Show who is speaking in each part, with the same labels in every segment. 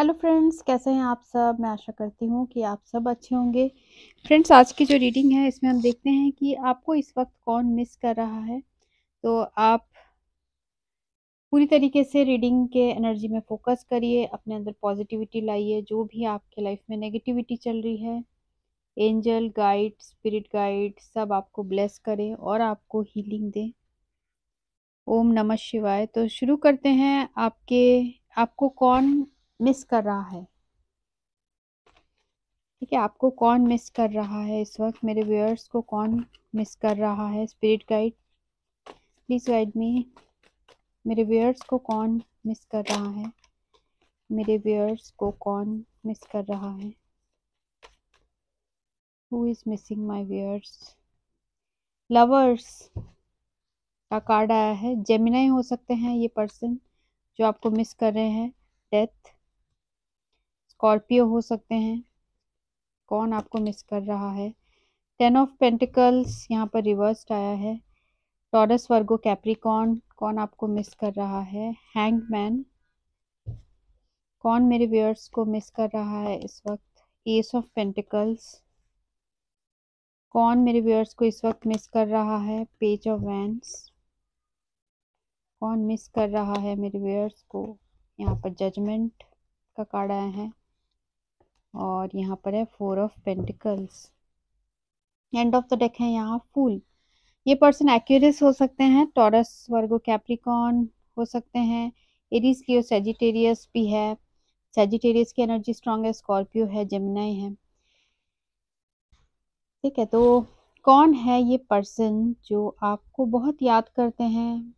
Speaker 1: Hello friends, कैसे हैं आप सब? मैं आशा करती हूँ कि आप सब अच्छे होंगे। फ्रेंड्स, आज की जो रीडिंग है, इसमें हम देखते हैं कि आपको इस वक्त कौन मिस कर रहा है। तो आप पूरी तरीके से रीडिंग के एनर्जी में फोकस करिए, अपने अंदर पॉजिटिविटी लाइए, जो भी आपके लाइफ में नेगेटिविटी चल रही है, एंजल, गाइड, स्पिरिट गाइड, सब आपको ब्लेस करें और आपको हीलिंग दें। ओम नमः शिवाय। तो शुरू करते हैं आपके, आपको कौन मिस कर रहा है। ठीक है, आपको कौन मिस कर रहा है इस वक्त? मेरे व्यूअर्स को कौन मिस कर रहा है? Spirit guide please guide me मेरे व्यूअर्स को कौन मिस कर रहा है? मेरे व्यूअर्स को कौन मिस कर रहा है? Who is missing my viewers lovers का कार्ड आया है। जेमिनाई हो सकते हैं ये पर्सन जो आपको मिस कर रहे हैं। डेथ स्कॉर्पियो हो सकते हैं। कौन आपको मिस कर रहा है? टेन ऑफ़ पेंटिकल्स यहाँ पर रिवर्स्ड आया है। टॉरस वर्गो कैप्रिकॉन कौन आपको मिस कर रहा है? हैंग मैन कौन मेरे व्यूअर्स को मिस कर रहा है इस वक्त? एस ऑफ़ पेंटिकल्स कौन मेरे व्यूअर्स को इस वक्त मिस कर रहा है? पेज ऑफ़ वैंस कौन मिस कर रहा है मेरे व्यूअर्स को? यहाँ पर जजमेंट का कार्ड आया है। और यहाँ पर है four of pentacles end of the deck है यहाँ फूल ये पर्सन एक्यूरियस हो सकते हैं टॉरस वर्गो कैप्रिकॉन हो सकते हैं. एरीज की सेजिटेरियस भी है. सेजिटेरियस की एनर्जी स्ट्रांग है स्कॉर्पियो है जमुनाई है. ठीक है तो कौन है ये पर्सन जो आपको बहुत याद करते हैं,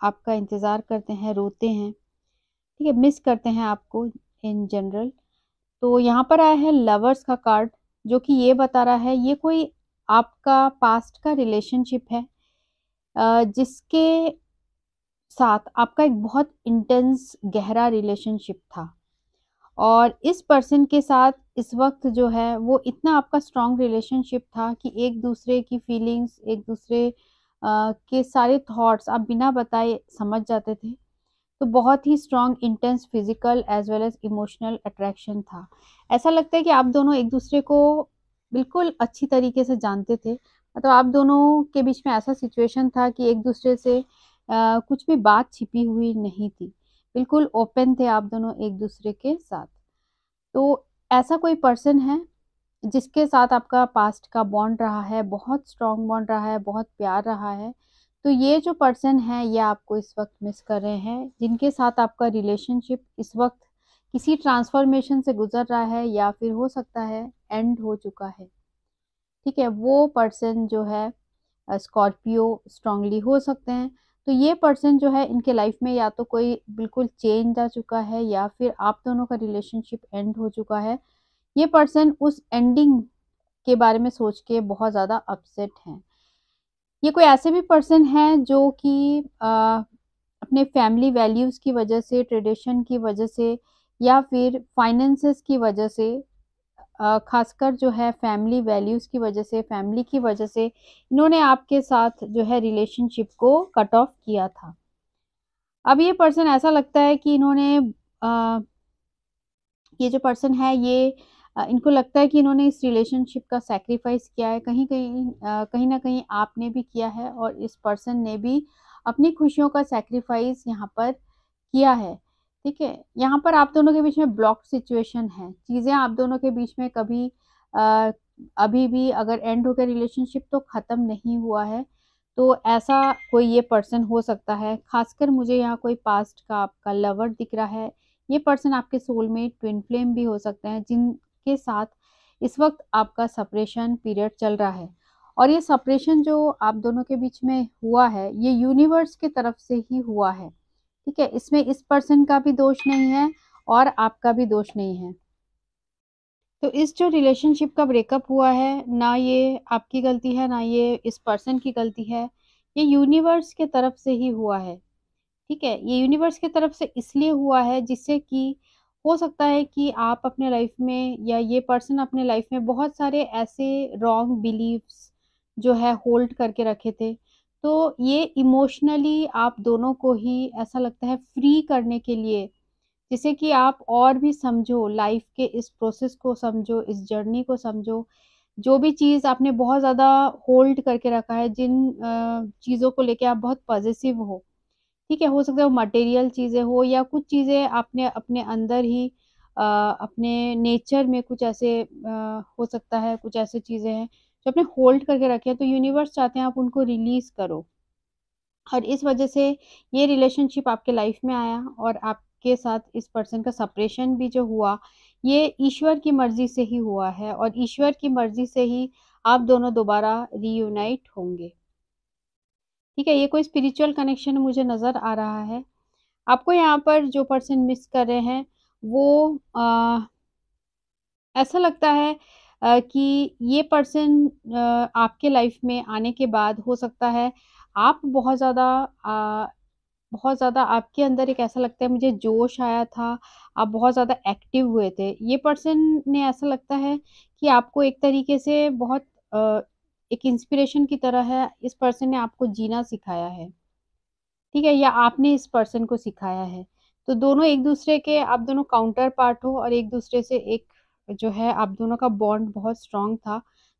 Speaker 1: आपका इंतज़ार करते हैं, रोते हैं? ठीक है मिस करते हैं आपको इन जनरल तो यहाँ पर आया है लवर्स का कार्ड जो कि ये बता रहा है, ये कोई आपका पास्ट का रिलेशनशिप है जिसके साथ आपका एक बहुत इंटेंस गहरा रिलेशनशिप था। और इस पर्सन के साथ इस वक्त जो है, वो इतना आपका स्ट्रॉन्ग रिलेशनशिप था कि एक दूसरे की फीलिंग्स एक दूसरे के सारे थॉट्स आप बिना बताए समझ जाते थे। तो बहुत ही strong intense physical as well as emotional attraction था। ऐसा लगता है कि आप दोनों एक दूसरे को बिल्कुल अच्छी तरीके से जानते थे। मतलब आप दोनों के बीच में ऐसा सिचुएशन था कि एक दूसरे से आ, कुछ भी बात छिपी हुई नहीं थी। बिल्कुल ओपन थे आप दोनों एक दूसरे के साथ। तो ऐसा कोई पर्सन है जिसके साथ आपका पास्ट का बॉन्ड रहा है बहुत स्ट्रॉन्ग बॉन्ड रहा है बहुत प्यार रहा है तो ये जो पर्सन है, ये आपको इस वक्त मिस कर रहे हैं, जिनके साथ आपका रिलेशनशिप इस वक्त किसी ट्रांसफॉर्मेशन से गुजर रहा है या फिर हो सकता है एंड हो चुका है। ठीक है, वो पर्सन जो है स्कॉर्पियो स्ट्रांगली हो सकते हैं। तो ये पर्सन जो है, इनके लाइफ में या तो कोई बिल्कुल चेंज आ चुका है या फिर आप दोनों का रिलेशनशिप एंड हो चुका है। ये पर्सन उस एंडिंग के बारे में सोच के बहुत ज़्यादा अपसेट हैं। ये कोई ऐसे भी पर्सन है जो कि अपने फैमिली वैल्यूज़ की वजह से ट्रेडिशन की वजह से या फिर फाइनेंसेस की वजह से खासकर जो है फैमिली वैल्यूज़ की वजह से फैमिली की वजह से इन्होंने आपके साथ जो है रिलेशनशिप को कट ऑफ़ किया था। अब ये पर्सन ऐसा लगता है कि इन्होंने आ, ये जो पर्सन है ये इनको लगता है कि इन्होंने इस रिलेशनशिप का सेक्रीफाइस किया है। कहीं कहीं कहीं ना कहीं आपने भी किया है और इस पर्सन ने भी अपनी खुशियों का सेक्रीफाइस यहाँ पर किया है। ठीक है? यहाँ पर आप दोनों के बीच में ब्लॉक सिचुएशन है। चीज़ें आप दोनों के बीच में कभी आ, अभी भी अगर एंड हो गया रिलेशनशिप तो ख़त्म नहीं हुआ है। तो ऐसा कोई ये पर्सन हो सकता है। खासकर मुझे यहाँ कोई पास्ट का आपका लवर दिख रहा है। ये पर्सन आपके सोल में ट्विन फ्लेम भी हो सकते हैं। जिन के साथ इस वक्त आपका सपरेशन पीरियड चल रहा है। और ये सपरेशन जो आप दोनों के बीच में हुआ है, ये यूनिवर्स की तरफ़ से ही हुआ है। ठीक है, इसमें इस पर्सन का भी दोष नहीं है और आपका भी दोष नहीं है। तो इस जो रिलेशनशिप का ब्रेकअप हुआ है, ना ये आपकी गलती है, ना ये इस पर्सन की गलती है, ये यूनिवर्स के तरफ़ से ही हुआ है। ठीक है, ये यूनिवर्स की तरफ़ से इसलिए हुआ है जिससे कि हो सकता है कि आप अपने लाइफ में या ये पर्सन अपने लाइफ में बहुत सारे ऐसे रॉन्ग बिलीव्स जो है होल्ड करके रखे थे तो ये इमोशनली आप दोनों को ही ऐसा लगता है फ्री करने के लिए जिससे कि आप और भी समझो लाइफ के इस प्रोसेस को समझो, इस जर्नी को समझो। जो भी चीज़ आपने बहुत ज़्यादा होल्ड करके रखा है, जिन चीज़ों को लेके आप बहुत पॉजिटिव हो, ठीक है? हो सकता है वो मटेरियल चीज़ें हो या कुछ चीज़ें आपने अपने अंदर ही अ, अपने नेचर में कुछ ऐसे अ, हो सकता है कुछ ऐसी चीज़ें हैं, जो आपने होल्ड करके रखे हैं, तो यूनिवर्स चाहते हैं आप उनको रिलीज़ करो। और इस वजह से ये रिलेशनशिप आपके लाइफ में आया और आपके साथ इस पर्सन का सपरेशन भी जो हुआ, ये ईश्वर की मर्ज़ी से ही हुआ है और ईश्वर की मर्ज़ी से ही आप दोनों दोबारा रीयूनाइट होंगे। ठीक है? ये कोई स्पिरिचुअल कनेक्शन मुझे नज़र आ रहा है। आपको यहाँ पर जो पर्सन मिस कर रहे हैं, वो अ, ऐसा लगता है अ, कि ये पर्सन आपके लाइफ में आने के बाद हो सकता है आप बहुत ज़्यादा बहुत ज़्यादा आपके अंदर एक ऐसा लगता है मुझे जोश आया था, आप बहुत ज़्यादा एक्टिव हुए थे। ये पर्सन ने ऐसा लगता है कि आपको एक तरीके से बहुत एक इंस्पिरेशन की तरह है, इस पर्सन ने आपको जीना सिखाया है। ठीक है? या आपने इस पर्सन को सिखाया है। तो दोनों एक-दूसरे के आप दोनों काउंटर पार्ट हो और एक-दूसरे से एक जो है आप दोनों का बॉन्ड बहुत स्ट्रॉन्ग था।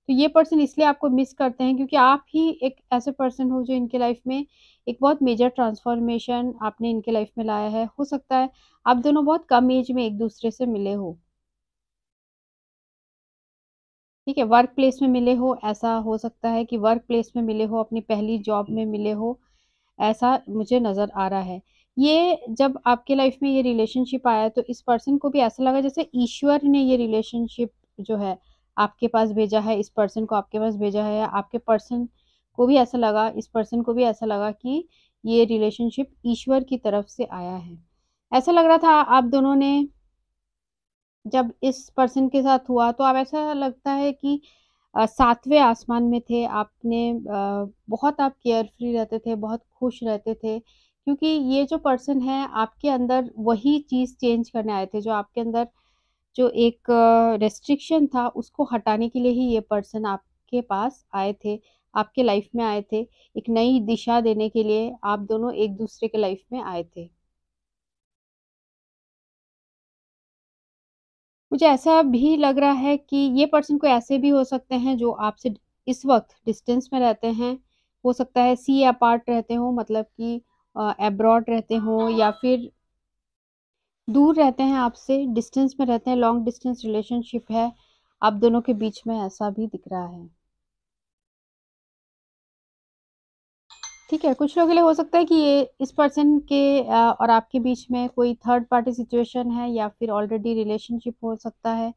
Speaker 1: तो ये पर्सन इसलिए आपको मिस करते हैं क्योंकि आप ही एक ऐसे पर्सन हो जो इनके लाइफ में एक बहुत मेजर ट्रांसफॉर्मेशन आपने इनके लाइफ में लाया है। हो सकता है आप दोनों बहुत कम एज में एक-दूसरे से मिले हो। ठीक है? वर्क प्लेस में मिले हो, ऐसा हो सकता है कि वर्क प्लेस में मिले हो, अपनी पहली जॉब में मिले हो, ऐसा मुझे नज़र आ रहा है। ये जब आपके लाइफ में ये रिलेशनशिप आया तो इस पर्सन को भी ऐसा लगा जैसे ईश्वर ने ये रिलेशनशिप जो है आपके पास भेजा है, इस पर्सन को आपके पास भेजा है, आपके पर्सन को भी ऐसा लगा इस पर्सन को भी ऐसा लगा कि ये रिलेशनशिप ईश्वर की तरफ़ से आया है। ऐसा लग रहा था आप दोनों ने जब इस पर्सन के साथ हुआ तो आप ऐसा लगता है कि सातवें आसमान में थे आपने बहुत आप केयर फ्री रहते थे, बहुत खुश रहते थे क्योंकि ये जो पर्सन है आपके अंदर वही चीज़ चेंज करने आए थे, जो आपके अंदर जो एक रेस्ट्रिक्शन था उसको हटाने के लिए ही ये पर्सन आपके पास आए थे, आपके लाइफ में आए थे, एक नई दिशा देने के लिए आप दोनों एक-दूसरे के लाइफ में आए थे। मुझे ऐसा भी लग रहा है कि ये पर्सन कोई ऐसे भी हो सकते हैं जो आपसे इस वक़्त डिस्टेंस में रहते हैं। हो सकता है सी अपार्ट रहते हो मतलब कि एब्रॉड रहते हो या फिर दूर रहते हैं आपसे, डिस्टेंस में रहते हैं, लॉन्ग डिस्टेंस रिलेशनशिप है, आप दोनों के बीच में ऐसा भी दिख रहा है। ठीक है, कुछ लोगों के लिए हो सकता है कि ये इस पर्सन के और आपके बीच में कोई थर्ड पार्टी सिचुएशन है या फिर ऑलरेडी रिलेशनशिप हो सकता है।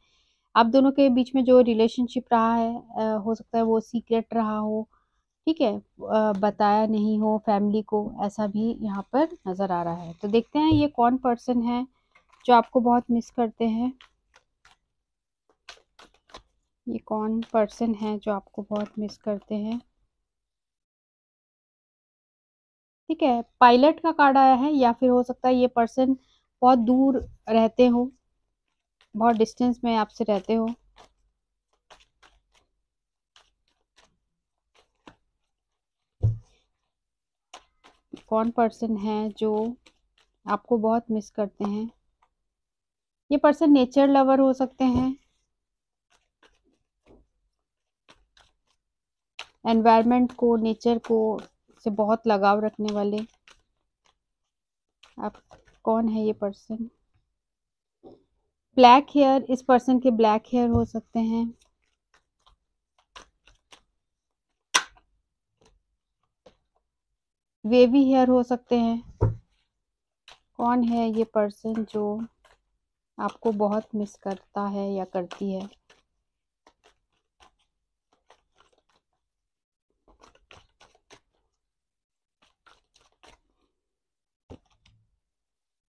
Speaker 1: आप दोनों के बीच में जो रिलेशनशिप रहा है हो सकता है वो सीक्रेट रहा हो, ठीक है? बताया नहीं हो फैमिली को, ऐसा भी यहाँ पर नज़र आ रहा है। तो देखते हैं ये कौन पर्सन है जो आपको बहुत मिस करते हैं? ये कौन पर्सन है जो आपको बहुत मिस करते हैं? ठीक है, पायलट का कार्ड आया है या फिर हो सकता है ये पर्सन बहुत दूर रहते हो बहुत डिस्टेंस में आपसे रहते हो कौन पर्सन है जो आपको बहुत मिस करते हैं? ये पर्सन नेचर लवर हो सकते हैं। एनवायरनमेंट को, नेचर को से बहुत लगाव रखने वाले। आप कौन है ये पर्सन? ब्लैक हेयर इस पर्सन के ब्लैक हेयर हो सकते हैं। वेवी हेयर हो सकते हैं। कौन है ये पर्सन जो आपको बहुत मिस करता है या करती है?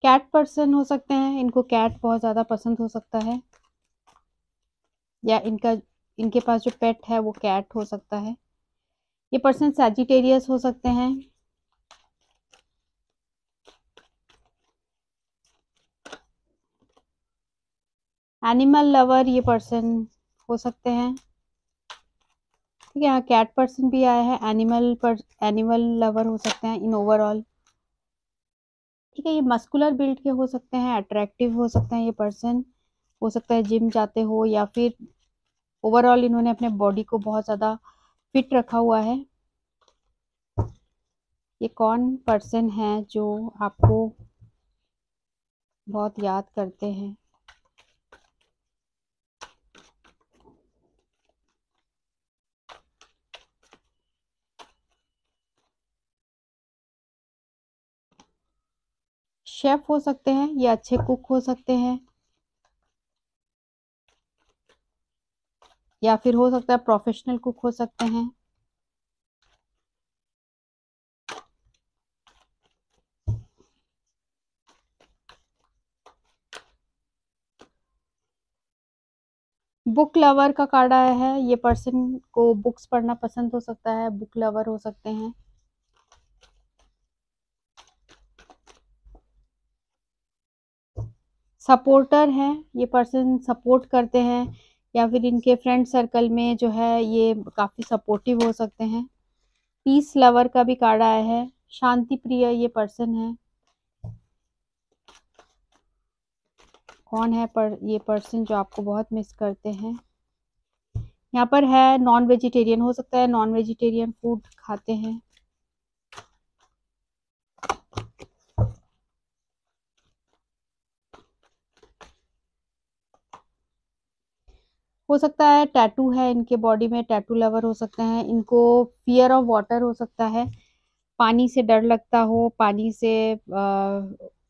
Speaker 1: कैट पर्सन हो सकते हैं, इनको कैट बहुत ज़्यादा पसंद हो सकता है। या इनका इनके पास जो पेट है वो कैट हो सकता है। ये पर्सन सैजिटेरियस हो सकते हैं। एनिमल लवर ये पर्सन हो सकते हैं। ठीक है, यहाँ कैट पर्सन भी आया है, एनिमल पर एनिमल लवर हो सकते हैं इन ओवरऑल। है ये मस्कुलर बिल्ड के हो सकते हैं अट्रैक्टिव हो सकते हैं ये पर्सन हो सकता है जिम जाते हो या फिर ओवरऑल इन्होंने अपने बॉडी को बहुत ज़्यादा फिट रखा हुआ है। ये कौन पर्सन है जो आपको बहुत याद करते हैं? शेफ हो सकते हैं या अच्छे कुक हो सकते हैं। या फिर हो सकता है प्रोफेशनल कुक हो सकते हैं। बुक लवर का कार्ड आया है, ये पर्सन को बुक्स पढ़ना पसंद हो सकता है बुक लवर हो सकते हैं। सपोर्टर हैं, ये पर्सन सपोर्ट करते हैं या फिर इनके फ्रेंड सर्कल में जो है ये काफ़ी सपोर्टिव हो सकते हैं। पीस लवर का भी कार्ड आया है शांति प्रिय ये पर्सन है। कौन है पर, ये पर्सन जो आपको बहुत मिस करते हैं? यहाँ पर है नॉन वेजिटेरियन हो सकता है नॉन वेजिटेरियन फ़ूड खाते हैं। हो सकता है टैटू है इनके बॉडी में टैटू लवर हो सकते हैं इनको फियर ऑफ़ वाटर हो सकता है पानी से डर लगता हो पानी से आ,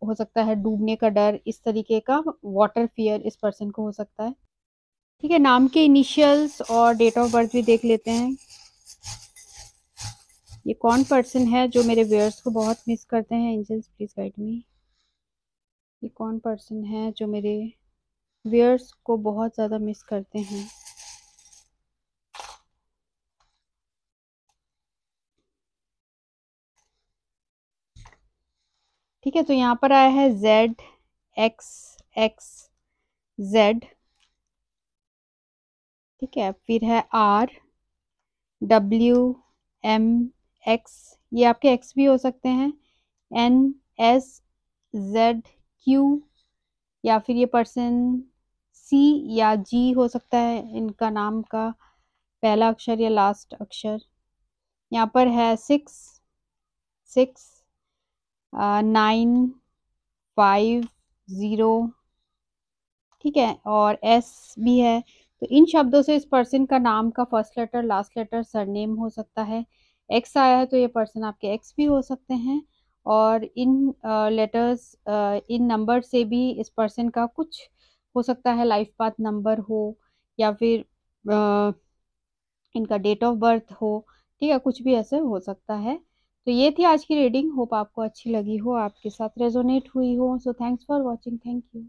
Speaker 1: हो सकता है डूबने का डर इस तरीके का वाटर फियर इस पर्सन को हो सकता है। ठीक है नाम के इनिशियल्स और डेट ऑफ़ बर्थ भी देख लेते हैं। ये कौन पर्सन है जो मेरे वेयर्स को बहुत मिस करते हैं? एंजल्स प्लीज़ गाइड मी ये कौन पर्सन है जो मेरे वेयर्स को बहुत ज़्यादा मिस करते हैं। ठीक है तो यहाँ पर आया है जेड एक्स एक्स जेड ठीक है, फिर है आर डब्ल्यू एम एक्स ये आपके एक्स भी हो सकते हैं। एन एस जेड क्यू या फिर ये पर्सन सी या जी हो सकता है इनका नाम का पहला अक्षर या लास्ट अक्षर। यहाँ पर है six six nine five zero ठीक है, और एस भी है। तो इन शब्दों से इस पर्सन का नाम का first letter last letter surname हो सकता है। एक्स आया है तो ये पर्सन आपके एक्स भी हो सकते हैं। और इन लेटर्स इन नंबर से भी इस पर्सन का कुछ हो सकता है लाइफ पाथ नंबर हो या फिर आ, इनका डेट ऑफ़ बर्थ हो ठीक है कुछ भी ऐसे हो सकता है। तो ये थी आज की रीडिंग होप आपको अच्छी लगी हो आपके साथ रेजोनेट हुई हो। So thanks for watching thank you